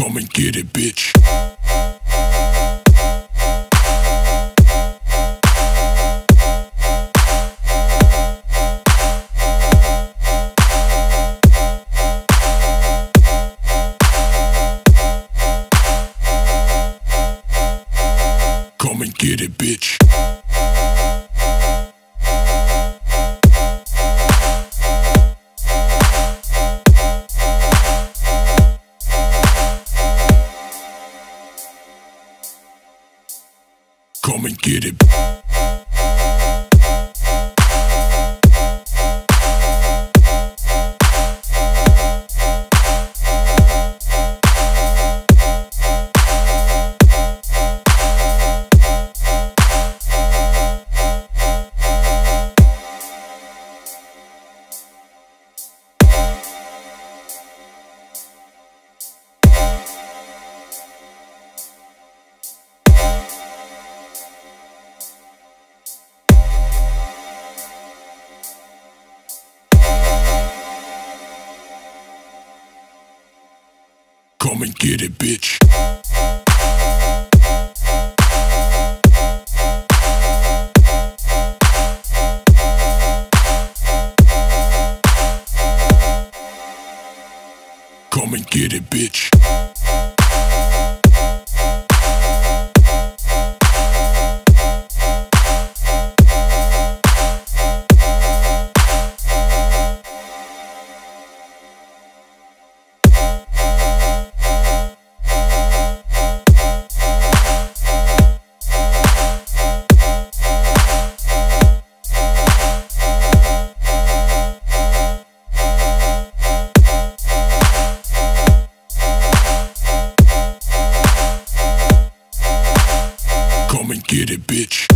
Come and get it, bitch. Come and get it, bitch. Come and get it. Come and get it, bitch. Come and get it, bitch. And get it, bitch.